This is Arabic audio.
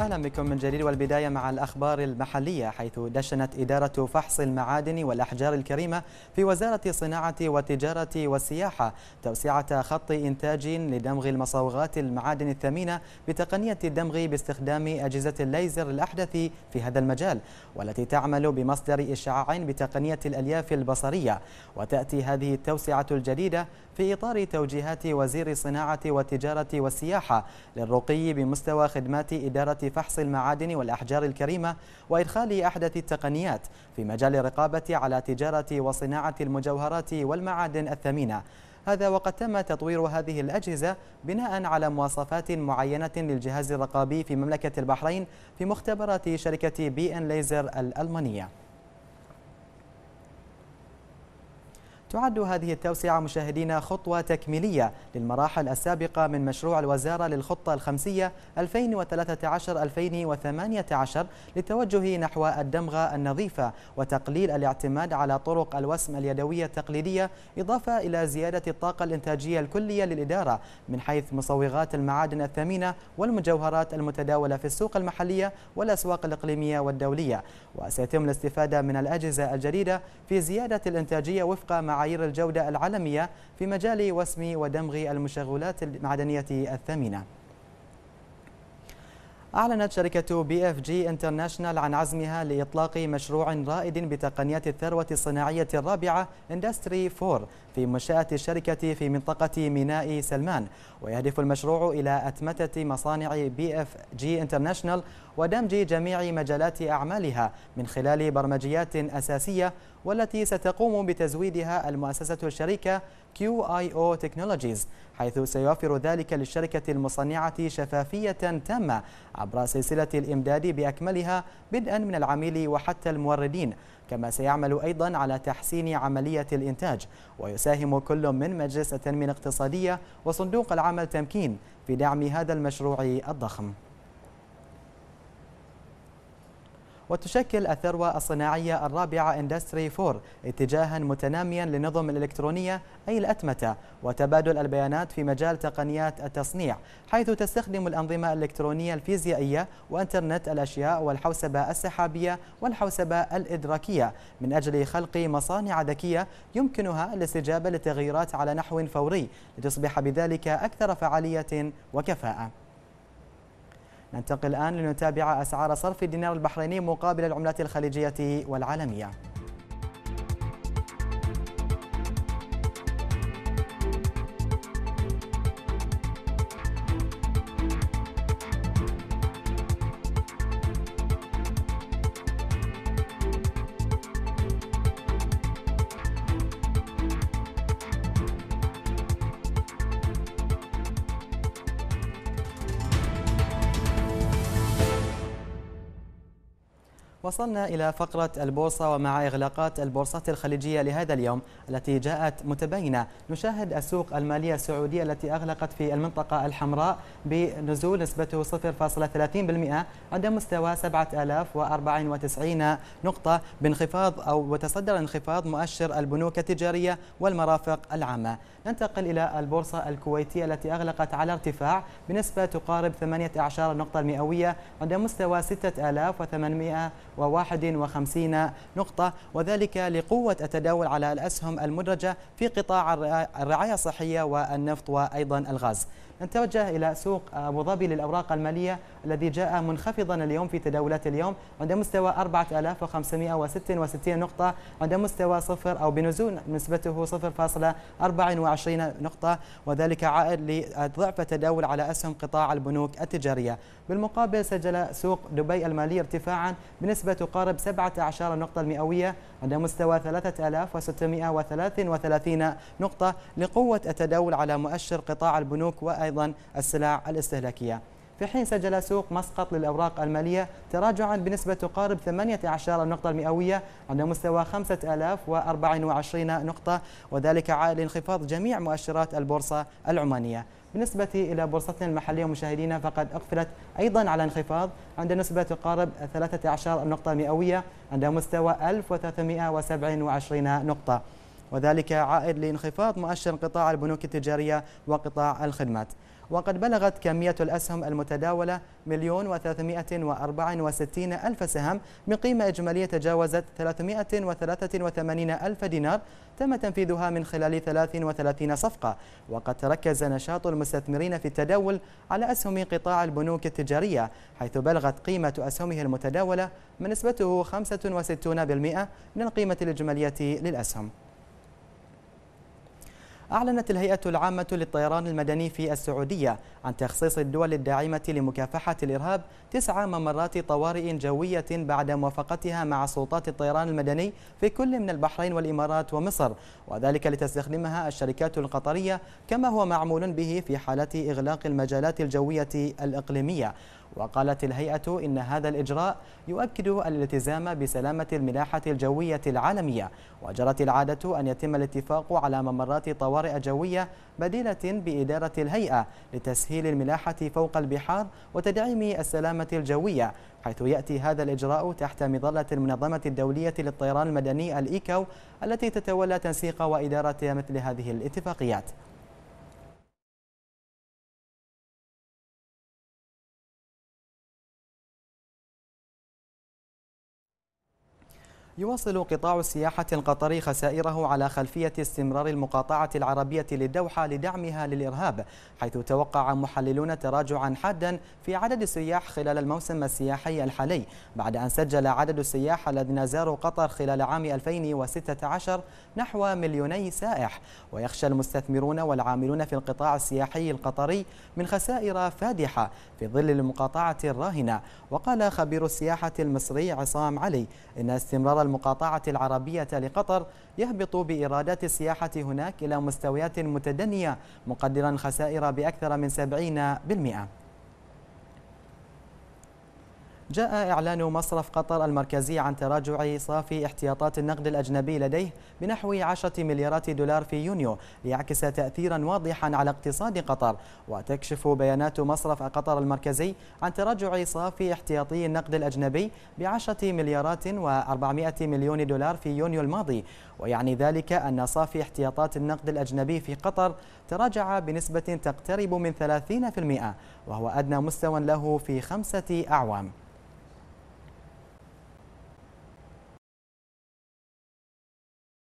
أهلا بكم من جديد والبداية مع الأخبار المحلية حيث دشنت إدارة فحص المعادن والأحجار الكريمة في وزارة الصناعة والتجارة والسياحة توسعة خط إنتاج لدمغ المصاوغات المعادن الثمينة بتقنية الدمغ باستخدام أجهزة الليزر الأحدث في هذا المجال والتي تعمل بمصدر إشعاع بتقنية الألياف البصرية. وتأتي هذه التوسعة الجديدة في إطار توجيهات وزير الصناعة والتجارة والسياحة للرقي بمستوى خدمات إدارة فحص المعادن والأحجار الكريمة وإدخال أحدث التقنيات في مجال الرقابة على تجارة وصناعة المجوهرات والمعادن الثمينة. هذا وقد تم تطوير هذه الأجهزة بناء على مواصفات معينة للجهاز الرقابي في مملكة البحرين في مختبرات شركة بي إن ليزر الألمانية. تعد هذه التوسعة مشاهدين خطوة تكميلية للمراحل السابقة من مشروع الوزارة للخطة الخمسية 2013-2018 للتوجه نحو الدمغة النظيفة وتقليل الاعتماد على طرق الوسم اليدوية التقليدية إضافة إلى زيادة الطاقة الإنتاجية الكلية للإدارة من حيث مصوغات المعادن الثمينة والمجوهرات المتداولة في السوق المحلية والأسواق الإقليمية والدولية. وسيتم الاستفادة من الأجهزة الجديدة في زيادة الإنتاجية وفق مع معايير الجودة العالمية في مجال وسم ودمغ المشغولات المعدنية الثمينة. أعلنت شركة بي إف جي انترناشنال عن عزمها لإطلاق مشروع رائد بتقنيات الثورة الصناعية الرابعة Industry 4 في منشأة الشركة في منطقة ميناء سلمان ويهدف المشروع إلى أتمتة مصانع بي إف جي انترناشنال ودمج جميع مجالات أعمالها من خلال برمجيات أساسية والتي ستقوم بتزويدها المؤسسة الشريكة QIO Technologies حيث سيوفر ذلك للشركة المصنعة شفافية تامة عبر سلسلة الإمداد بأكملها بدءا من العميل وحتى الموردين. كما سيعمل أيضا على تحسين عملية الإنتاج ويساهم كل من مجلس التنمية الاقتصادية وصندوق العمل تمكين في دعم هذا المشروع الضخم. وتشكل الثورة الصناعية الرابعة Industry 4 اتجاها متناميا للنظم الإلكترونية أي الأتمتة وتبادل البيانات في مجال تقنيات التصنيع حيث تستخدم الأنظمة الإلكترونية الفيزيائية وإنترنت الأشياء والحوسبة السحابية والحوسبة الإدراكية. من أجل خلق مصانع ذكية يمكنها الاستجابة للتغييرات على نحو فوري لتصبح بذلك أكثر فعالية وكفاءة. ننتقل الآن لنتابع أسعار صرف الدينار البحريني مقابل العملات الخليجية والعالمية. وصلنا إلى فقرة البورصة ومع إغلاقات البورصات الخليجية لهذا اليوم التي جاءت متباينة. نشاهد السوق المالية السعودية التي أغلقت في المنطقة الحمراء بنزول نسبته 0.30% عند مستوى 7094 نقطة بانخفاض أو وتصدر انخفاض مؤشر البنوك التجارية والمرافق العامة. ننتقل إلى البورصة الكويتية التي أغلقت على ارتفاع بنسبة تقارب 18 نقطة المئوية عند مستوى 6800 و51 نقطة وذلك لقوة التداول على الأسهم المدرجة في قطاع الرعاية الصحية والنفط وأيضا الغاز. نتوجه إلى سوق أبو ظبي للأوراق المالية الذي جاء منخفضا اليوم في تداولات اليوم عند مستوى 4566 نقطة عند مستوى صفر أو بنزول نسبته 0.24 نقطة وذلك عائد لضعف التداول على أسهم قطاع البنوك التجارية. بالمقابل سجل سوق دبي المالي ارتفاعا بنسبة تقارب 17 نقطة المئوية عند مستوى 3633 نقطة لقوة التداول على مؤشر قطاع البنوك وأيضا السلع الاستهلاكية. في حين سجل سوق مسقط للأوراق المالية تراجعا بنسبة تقارب 18 نقطة المئوية عند مستوى 5024 نقطة وذلك عائد لانخفاض جميع مؤشرات البورصة العمانية. بالنسبة إلى بورصتنا المحلية مشاهدينا فقد أقفلت أيضا على انخفاض عند نسبة تقارب 13 نقطة مئوية عند مستوى 1327 نقطة. وذلك عائد لانخفاض مؤشر قطاع البنوك التجارية وقطاع الخدمات. وقد بلغت كمية الأسهم المتداولة مليون وثلاثمائة وأربع وستين ألف سهم بقيمة إجمالية تجاوزت 383 ألف دينار تم تنفيذها من خلال 33 صفقة. وقد تركز نشاط المستثمرين في التداول على أسهم قطاع البنوك التجارية حيث بلغت قيمة أسهمه المتداولة من نسبته 65% من القيمة الإجمالية للأسهم. أعلنت الهيئة العامة للطيران المدني في السعودية عن تخصيص الدول الداعمة لمكافحة الإرهاب تسع ممرات طوارئ جوية بعد موافقتها مع سلطات الطيران المدني في كل من البحرين والإمارات ومصر وذلك لتستخدمها الشركات القطرية كما هو معمول به في حالة إغلاق المجالات الجوية الإقليمية. وقالت الهيئة إن هذا الإجراء يؤكد الالتزام بسلامة الملاحة الجوية العالمية وجرت العادة أن يتم الاتفاق على ممرات طوارئ جوية بديلة بإدارة الهيئة لتسهيل الملاحة فوق البحار وتدعيم السلامة الجوية حيث يأتي هذا الإجراء تحت مظلة المنظمة الدولية للطيران المدني الإيكاو التي تتولى تنسيق وإدارة مثل هذه الاتفاقيات. يواصل قطاع السياحة القطري خسائره على خلفية استمرار المقاطعة العربية للدوحة لدعمها للإرهاب حيث توقع محللون تراجعا حادا في عدد السياح خلال الموسم السياحي الحالي بعد أن سجل عدد السياح الذين زاروا قطر خلال عام 2016 نحو مليوني سائح. ويخشى المستثمرون والعاملون في القطاع السياحي القطري من خسائر فادحة في ظل المقاطعة الراهنة. وقال خبير السياحة المصري عصام علي إن استمرار المقاطعة العربية لقطر يهبط بإيرادات السياحة هناك إلى مستويات متدنية مقدرا خسائر بأكثر من 70% جاء إعلان مصرف قطر المركزي عن تراجع صافي احتياطات النقد الأجنبي لديه بنحو 10 مليارات دولار في يونيو ليعكس تأثيرا واضحا على اقتصاد قطر. وتكشف بيانات مصرف قطر المركزي عن تراجع صافي احتياطي النقد الأجنبي بعشرة مليارات و400 مليون دولار في يونيو الماضي. ويعني ذلك أن صافي احتياطات النقد الأجنبي في قطر تراجع بنسبة تقترب من 30% وهو أدنى مستوى له في خمسة أعوام.